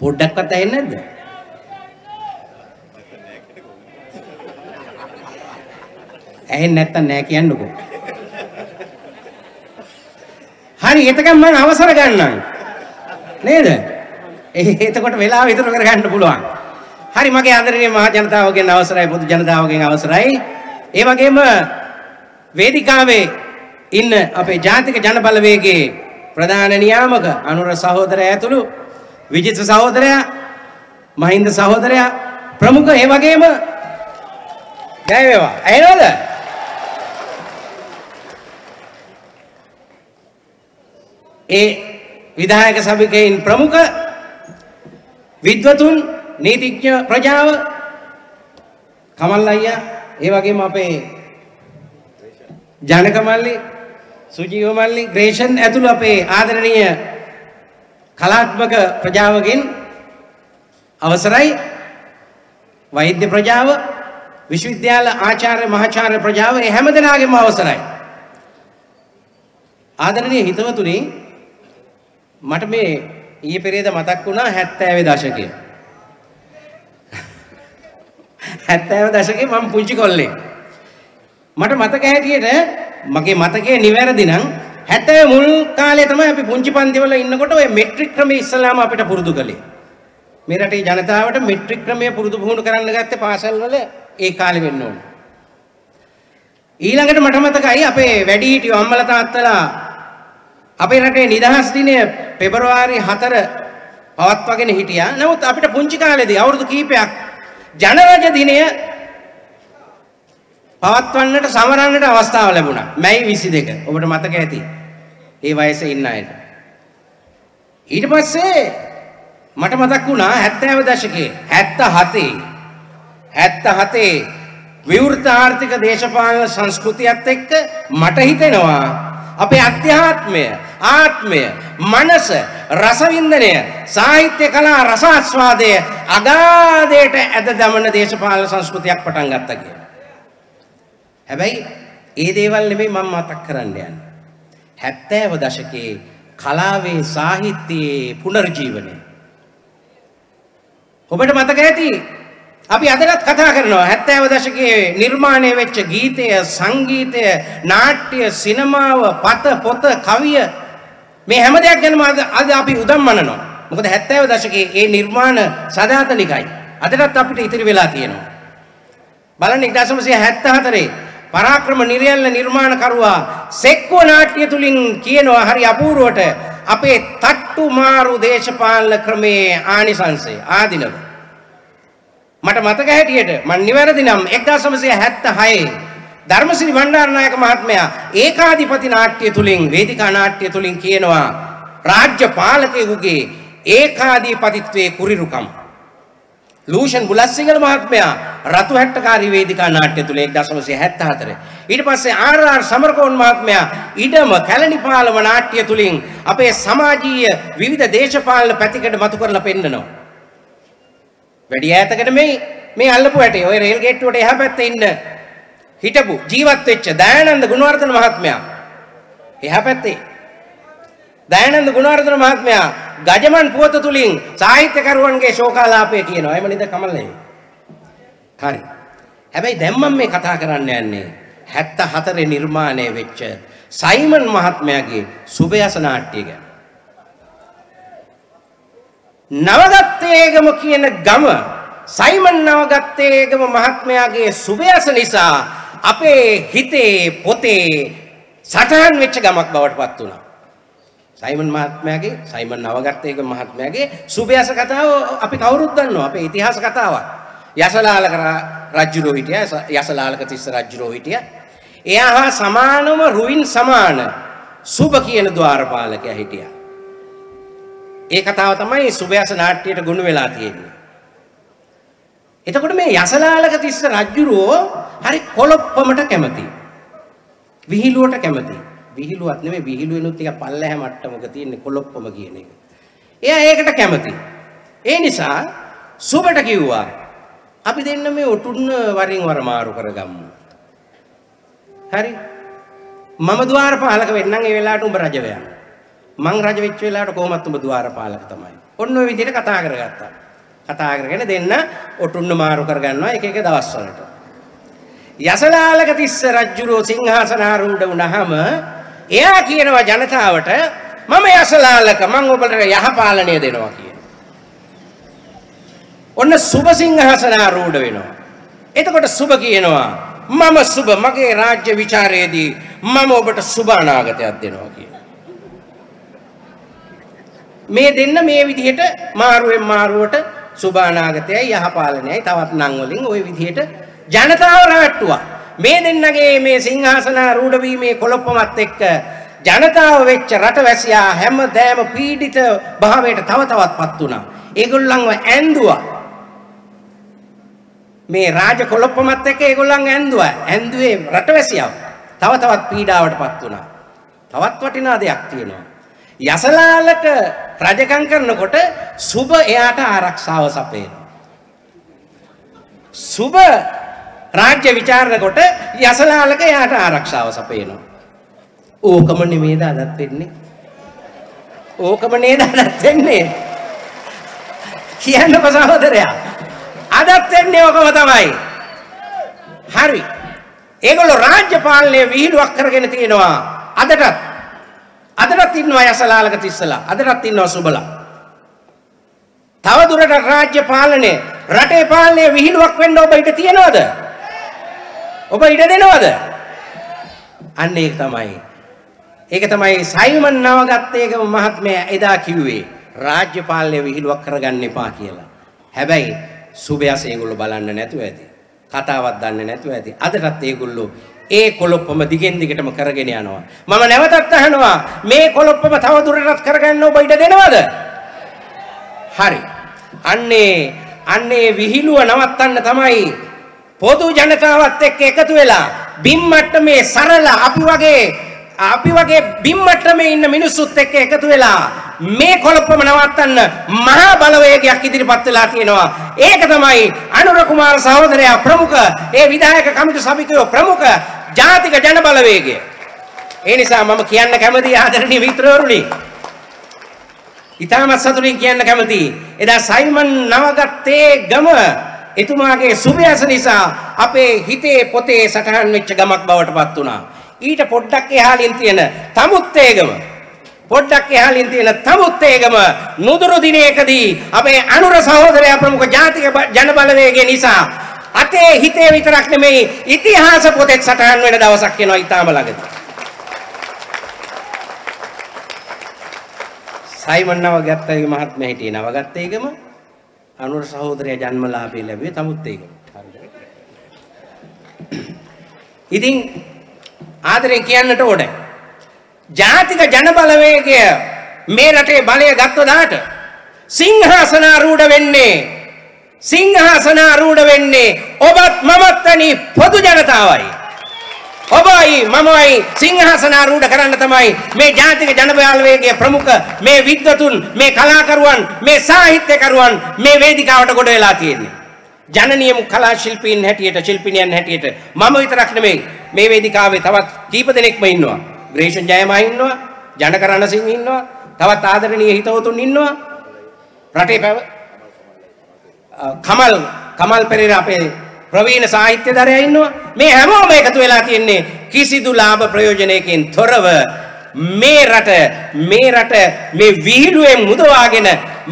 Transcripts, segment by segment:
පොඩ්ඩක්වත් ඇහෙන්නේ නැද්ද? ඇහෙන්නේ නැත්තම් නෑ කියන්නකෝ. හරි එතකන් මම අවසර ගන්නම්. නේද? එතකොට වෙලාව ඉතුරු කරගන්න පුළුවන්. හරි මගේ ආදරණීය මහ ජනතාවගෙන් අවසරයි පොදු ජනතාවගෙන් අවසරයි. ඒ වගේම වේදිකාවේ ඉන්න අපේ ජාතික ජනබලවේගයේ ප්‍රධාන නියාමක අනුර සහෝදරයා ඇතුළු විජිත සහෝදරයා මහින්ද සහෝදරයා ප්‍රමුඛ ඒ වගේම ජය වේවා. ඇහෙනවද? ඒ විධායක සභිකයින් ප්‍රමුඛ විද්වතුන් නීතිඥ ප්‍රජාව කමල් අයියා ඒ වගේම අපේ ජනක මල්ලි සුජීව මල්ලි ග්‍රේෂන් ඇතුළු අපේ ආදරණීය කලාත්මක ප්‍රජාවගෙන් අවසරයි. වෛද්‍ය ප්‍රජාව විශ්වවිද්‍යාල ආචාර්ය මහාචාර්ය ප්‍රජාව ඒ හැම දෙනාගේම අවසරයි. ආදරණීය හිතවතුනි මට මේ ඊයේ පෙරේද මතක් වුණා 70 දශකයේ. 70 දශකයේ මම පුංචි කොල්ලෙක්. මට මතක හැටියට මගේ මතකයේ නිවැරදි නම් 70 මුල් කාලේ තමයි අපි පුංචි පන්තිවල ඉන්නකොට ඔය මෙට්‍රික් ක්‍රමයේ ඉස්සලාම අපිට පුරුදු කළේ. මේ රටේ ජනතාවට මෙට්‍රික් ක්‍රමය පුරුදු පුහුණු කරන්න ගත්තේ පාසල් වල ඒ කාලේ වෙන්න ඕනේ. ඊළඟට මට මතකයි අපේ වැඩිහිටියෝ අම්මලා තාත්තලා අපේ රටේ නිදහස් දිනය පෙබරවාරි 4 පවත්වාගෙන හිටියා. නමුත් අපිට පුංචි කාලේදී අවුරුදු කීපයක් ජනරජ දිනය පවත්වන්නට සමරන්නට අවස්ථාව ලැබුණා. මැයි 22. ඔබට මතක ඇති. ඒ වයසේ ඉන්න අයට. ඊට පස්සේ මට මතක් වුණා 70 දශකයේ 77 77 විවෘත ආර්ථික දේශපාලන සංස්කෘතියත් එක්ක මට හිතෙනවා අපේ අධ්‍යාත්මය ආත්මය මනස රසවින්දනය සාහිත්‍ය කලා රසාස්වාදය අගාධයට ඇද දමන දේශපාලන සංස්කෘතියක් පටන් ගත්තා කියලා. හැබැයි ඒ දේවල් නෙමෙයි මම මතක් කරන්න යන්නේ. 70 දශකයේ කලාවේ සාහිත්‍යයේ පුනර්ජීවනය. ඔබට මතක ඇති අපි අදටත් කතා කරනවා 70 දශකයේ නිර්මාණය වෙච්ච ගීතය, සංගීතය, නාට්‍ය, සිනමාව, පත, පොත, කවිය මේ හැම දෙයක් ගැනම අද අපි උදම්මනනවා. මොකද 70 දශකයේ ඒ නිර්මාණ සදාතනිකයි. අදටත් අපිට ඉතිරි වෙලා තියෙනවා. බලන්න 1974 පරාක්‍රම නිර්යල්ල නිර්මාණකරුවා සෙක්ව නාට්‍ය තුලින් කියනවා හරි අපූර්වට අපේ තට්ටු මාරු දේශපාලන ක්‍රමේ ආනිසංසය ආදිනව. මට මතක හැටියට මම නිවැරදි නම් 1976 ධර්මසිරි බණ්ඩාරනායක මහත්මයා ඒකාධිපති නාට්‍ය තුලින් වේදිකා නාට්‍ය තුලින් කියනවා රාජ්‍ය පාලකයෙකුගේ ඒකාධිපතිත්වයේ කුරිරුකම්. ලූෂන් බුලස්සිංහල මහත්මයා රතු හැට්ටකාරී වේදිකා නාට්‍ය තුල 1974 ඊට පස්සේ ආර්.ආර්. සමරකෝන් මහත්මයා ඉඩම කැලණිපාලම නාට්‍ය තුලින් අපේ සමාජීය විවිධ දේශපාලන පැතිකඩ මතු කරලා පෙන්නනවා. වැඩි ඈතකට මේ මේ අල්ලපු ඇටේ ඔය රේල් ගේට්ටුවට එහා පැත්තේ ඉන්න හිටපු ජීවත් වෙච්ච දයානන්ද ගුණවර්ධන මහත්මයා. එහා පැත්තේ. දයානන්ද ගුණවර්ධන මහත්මයා ගජමන් පුවත තුලින් සාහිත්‍යකරුවන්ගේ ශෝකාලාපය කියනවා. එහෙම නේද කමල්නේ? හරි. හැබැයි දැන් මම මේ කතා කරන්න යන්නේ 74 නිර්මාණය වෙච්ච සයිමන් මහත්මයාගේ සුබයස නාට්‍ය ගැන. නවගත්තේගම කියන ගම සයිමන් නවගත්තේගම මහත්මයාගේ සුබයස නිසා අපේ හිතේ පොතේ සටහන් වෙච්ච ගමක් බවට පත් වුණා. සයිමන් මහත්මයාගේ සයිමන් නවගත්තේක මහත්මයාගේ සුභයාස කතාව අපි කවුරුත් දන්නවා අපේ ඉතිහාස කතාවක්. යසලාලක රජුරෝ හිටියා යසලාලක තිස්ස රජුරෝ හිටියා. එයා හා සමානම රුවින් සමාන සුභ කියන ద్వාරපාලකයා හිටියා. ඒ කතාව තමයි සුභයාස නාට්‍යයට ගොනු වෙලා තියෙන්නේ. එතකොට මේ යසලාලක තිස්ස රජුරෝ හරි කොලොප්පමට කැමති. විහිළුවට කැමති. විහිළුවක් නෙමෙයි විහිළුවෙනුත් ටික පල්ලැහැ මට්ටමක තියෙන කොලොප්පම කියන එක. එයා ඒකට කැමති. ඒ නිසා සුබට කිව්වා අපි දෙන්න මේ ඔටුන්න වරින් වර මාරු කරගමු. හරි. මම ద్వාරපාලක වෙන්නම් ඒ වෙලාවට උඹ රජ වෙයන්. මං රජ වෙච්ච වෙලාවට කොහොමත් උඹ ద్వාරපාලක තමයි. ඔන්න ඔය විදිහට කතා කරගත්තා. කතා කරගෙන දෙන්න ඔටුන්න මාරු කරගන්නවා එක එක දවස්වලට. යසලාලක තිස්ස රජ්ජුරුව සිංහාසනාරූඪ වුණාම එයා කියනවා ජනතාවට මම යසලාලක මං ඔබලට යහපාලනය දෙනවා කියන. ඔන්න සුබ සිංහාසනාරූඪ වෙනවා. එතකොට සුබ කියනවා මම සුබ මගේ රාජ්‍ය ਵਿਚාරයේදී මම ඔබට සුබ අනාගතයක් දෙනවා කියන. මේ දෙන්න මේ විදිහට මාරුවෙන් මාරුවට සුබ අනාගතයයි යහපාලනයයි තවත් නම් වලින් ওই විදිහට ජනතාව රැවට්ටුවා. මේ දෙන්නගේ මේ සිංහාසනාරූඪ වීමේ කොළොප්පමත් එක්ක ජනතාව වෙච්ච රටවැසියා හැමදෑම පීඩිත භාවයට තව තවත්පත් වුණා. ඒගොල්ලන්ව ඇඳුවා. මේ රාජ කොළොප්පමත් එක්ක ඒගොල්ලන් ඇඳුවා. ඇඳුවේ රටවැසියව. තව තවත් පීඩාවටපත් වුණා. තවත් වටිනා දෙයක් තියෙනවා. යසලාලක රජකම් කරනකොට සුබ එයාට ආරක්ෂාව සපයනවා. සුබ රාජ්‍ය විචාරනකොට යසලාලක එයාට ආරක්ෂාව සපයනවා. ඕකම නෙමේද අදත් වෙන්නේ? ඕකම නේද අදත් වෙන්නේ? කියන්නකො සහෝදරයා. අදත් වෙන්නේ ඕකම තමයි. හරි. ඒගොල්ලෝ රාජ්‍ය පාලනය විහිළුවක් කරගෙන තියෙනවා. අදටත් අදටත් ඉන්නවා යසලාලක තිස්සලා. අදටත් ඉන්නවා සුබලා. තව දුරට රාජ්‍ය පාලනය රටේ පාලනය විහිළුවක් වෙන්න ඔබ ඉඩ තියනවද? ඔබ ඉඩ දෙනවද? අන්න ඒක තමයි. ඒක තමයි සයිමන් නවගත්තේකම මහත්මයා එදා කිව්වේ රාජ්‍ය පාලනය විහිළුවක් කරගන්න එපා කියලා. හැබැයි සුබයස් ඒගොල්ලෝ බලන්න නැතුව ඇති. කතාවක් දන්නේ නැතුව ඇති. අදටත් ඒගොල්ලෝ ඒ කොළොප්පම දිගෙන් දිගටම කරගෙන යනවා. මම නැවතත් අහනවා මේ කොළොප්පම තව දුරටත් කරගන්න ඔබ ඉඩ දෙනවද? හරි. අන්නේ අන්නේ විහිළුව නවත්තන්න තමයි පොදු ජනතාවත් එක්ක එකතු වෙලා බිම් මට්ටමේ සරල අපි වගේ අපි වගේ බිම් මට්ටමේ ඉන්න මිනිස්සුත් එක්ක එකතු වෙලා මේ කොළොප්පම නවත්තන්න මහා බලවේගයක් ඉදිරිපත් වෙලා තියෙනවා. ඒක තමයි අනුර කුමාර සහෝදරයා ප්‍රමුඛ ඒ විධායක කමිටු සභිකයෝ ප්‍රමුඛ ජාතික ජන බලවේගය. ඒ නිසා මම කියන්න කැමති ආදරණීය මිත්‍රවරුනි. ඉතාමත් සතුටින් කියන්න කැමති. එදා සයිමන් නවගත්තේ ගම එතුමාගේ සුභයස නිසා අපේ හිතේ පොතේ සටහන් වෙච්ච ගමක් බවට පත් වුණා. ඊට පොඩ්ඩක් එහාලින් තියෙන තමුත්තේගම පොඩ්ඩක් එහාලින් තියෙන තමුත්තේගම නුදුරු දිනයකදී අපේ අනුර සහෝදරයා ප්‍රමුඛ ජාතික ජන බලවේගය නිසා අතේ හිතේ විතරක් නෙමෙයි ඉතිහාස පොතේ සටහන් වෙන දවසක් එනවා ඊටාම ළඟදී. සයිමන් නවගත්තේ මහත්මයා හිටියේ නවගත්තේගම අනුර සහෝදරයා ජන්මලාභය ලැබුවේ තමුත්තේගම. ඉතින් ආදරෙන් කියන්නට ඕනේ. ජාතික ජන බලවේගය මේ රටේ බලය ගත්තදාට සිංහාසනාරූඪ වෙන්නේ සිංහාසනාරූඪ වෙන්නේ ඔබත් මමත් වැනි පොදු ජනතාවයි. ඔබයි මමයි සිංහාසනාරූඪ කරන්න තමයි මේ ජාතික ජන බලවේගයේ ප්‍රමුඛ මේ විද්වතුන් මේ කලාකරුවන් මේ සාහිත්‍යකරුවන් මේ වේදිකාවට ගොඩ වෙලා තියෙන්නේ. ජනනියම කලා ශිල්පීන් හැටියට ශිල්පිනියන් හැටියට මම විතරක් නෙමෙයි මේ වේදිකාවේ තවත් කීප දෙනෙක්ම ඉන්නවා. ග්‍රේෂන් ජයමා ඉන්නවා, ජනක රණසිංහ ඉන්නවා, තවත් ආදරණීය හිතවතුන් ඉන්නවා. රටේ පැව කමල් කමල් පෙරේරා අපේ ප්‍රවීණ සාහිත්‍යදරයා ඉන්නවා. මේ හැමෝම එකතු වෙලා තියෙන්නේ කිසිදු ලාභ ප්‍රයෝජනයකින් තොරව මේ රට මේ රට මේ විහිළුවෙන් මුදවාගෙන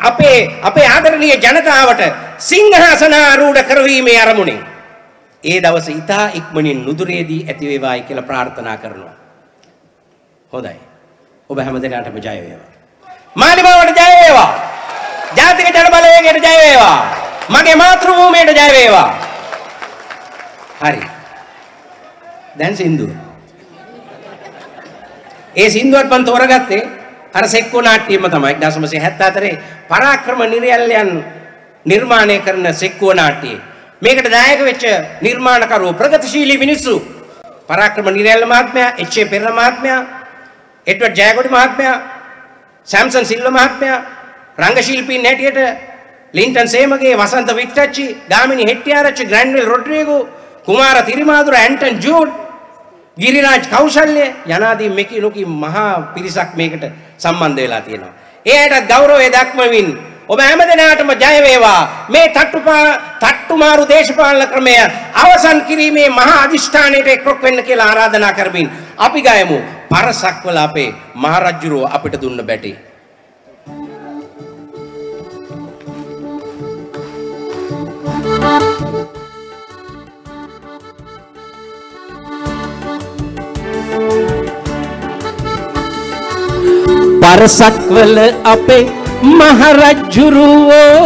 අපේ අපේ ආදරණීය ජනතාවට සිංහාසනාරූඪ කරවීමේ අරමුණින් ඒ දවස ඉතා ඉක්මනින් නුදුරේදී ඇති වේවායි කියලා ප්‍රාර්ථනා කරනවා. හොඳයි. ඔබ හැමදෙනාටම ජය වේවා. මාලිමාවට ජය වේවා. ජාතික ජන බලවේගයට ජය වේවා. මගේ මාතෘභූමියට ජය වේවා. හරි. දැන් සින්දුව. ඒ සින්දුවත් මම තෝරගත්තේ අර සෙක්කෝ නාට්‍යයම තමයි 1974 පරාක්‍රම නිර්යල්යන් නිර්මාණය කරන සෙක්කුව නාට්‍යයේ මේකට දායක වෙච්ච නිර්මාණකරුවෝ ප්‍රගතිශීලී මිනිස්සු පරාක්‍රම නිර්යල්ල මහත්මයා එච්.ඒ. පෙරේරා මහත්මයා එඩ්වඩ් ජයකොඩි මහත්මයා සැම්සන් සිල්ව මහත්මයා රංගශිල්පීන් හැටියට ලින්ටන් සේමගේ වසන්ත වික්ටච්චි ගාමිණි හෙට්ටිආරච්චි ග්‍රැන්විල් රොඩ්රිගෝ කුමාර තිරිමාදුර ඇන්ටන් ජූඩ් ගිරිරාජ් කෞශල්‍ය යනාදී මෙකි නොකි මහා පිරිසක් මේකට සම්බන්ධ වෙලා තියෙනවා. ඒ අයට ගෞරවය දක්වමින් ඔබ හැම දෙනාටම ජය වේවා. මේ තට්ටුපා තට්ටුමාරු දේශපාලන ක්‍රමය අවසන් කිරීමේ මහා අදිෂ්ඨානයට එක්රොක් වෙන්න කියලා ආරාධනා කරමින් අපි ගයමු පරසක්වල අපේ මහරජුරුව අපිට දුන්න බැටි. පරසක්වල අපේ මහරජ්ජුරුවෝ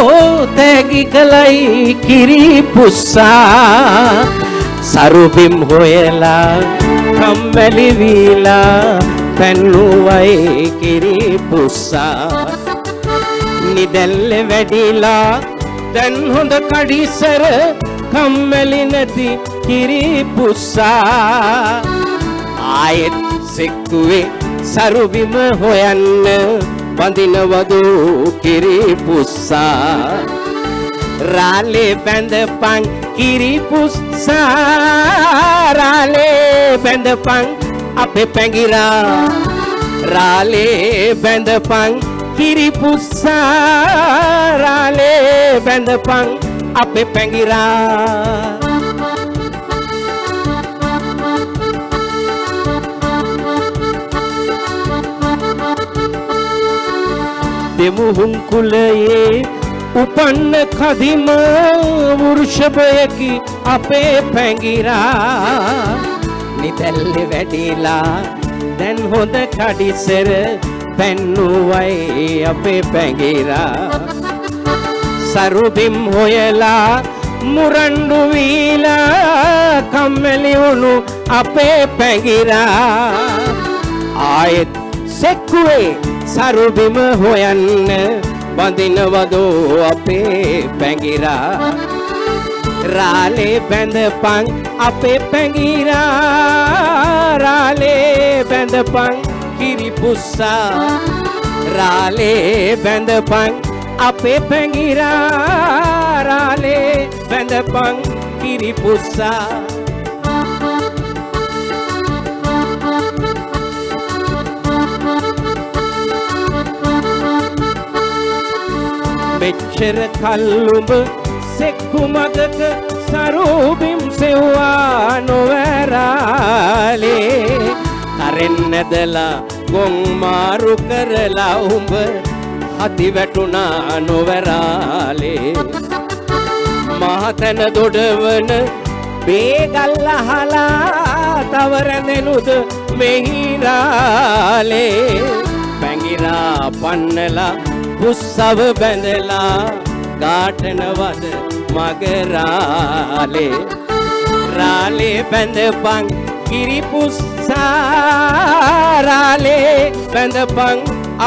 තැගි කළයි කිරිපුස්සා. සරුබිම් හොයලා කම්වැලිවීලා පැන්නුවයි කිරිපුස්සා. නිදැල්ල වැඩිලා දැන් හොඳ කඩිසර කම්මැලි නැති කිරිපුස්සා. ආයෙත් සෙක්කුවේ සරුබිම හොයන්න වඳිනවදු කිරිපුස්සා. රාලේ බැඳපන් කිරිපුස්සා. රාලේ බැඳපන් අපේ පැඟිරා. රාලේ බැඳපන් කිරිපුස්සා. රාලේ බැඳපන් අපේ පැඟිරා. දෙමුහුන් කුලයේ උපන්න කදිම වෘෂභයකි අපේ පැඟිරා නිතැල්ලෙ වැඩිලා දැන් හොඳ කඩිසර පැන්නුවයි අපේ පැඟිරා සරුබිම් හොයලා මුරණ්ඩු වීලා කම්මැලි වුණු අපේ පැඟිරා ආයෙත් සෙක්කුවේ සරුබිම හොයන්න බඳිනවදෝ අපේ පැඟිරා රාලේ බැඳපන් අපේ පැඟිරා රාලේ බැඳපන් කිරිපුස්සා රාලේ බැඳපන් අපේ පැඟිරා රාලේ බැඳපන් කිරිපුස්සා මෙච්චර කල්ලුඹ සෙක්කු මගක සරූබිම් සෙව්වා නොවැරාලේ. කරෙන් නැදලා ගොන් මාරු කරලා උඹ හති වැටුණා නොවැරාලේ. මහතැන දොඩවන බේගල්ල හලා තවරැඳෙනුද මෙහිරාලේ පැඟිරා පන්නලා පුස්සව බැඳලා ගාටනවද මගරාලේ? රාලේ බැඳපන් කිරිපුස්සා. රාලේ බැඳපන්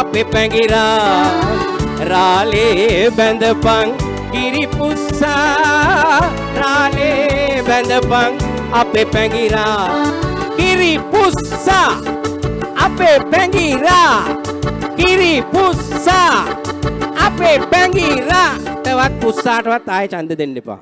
අපේ පැඟිරා. රාලේ බැඳපන් කිරිපුස්සා. රාලේ බැඳපන් අපේ පැඟිරා. කිරිපුස්සා අපේ පැඟිරා. කිරිපුස්සා අපේ පැඟිරා තවත් පුස්සාටවත් ආයෙ ඡන්ද දෙන්න එපා.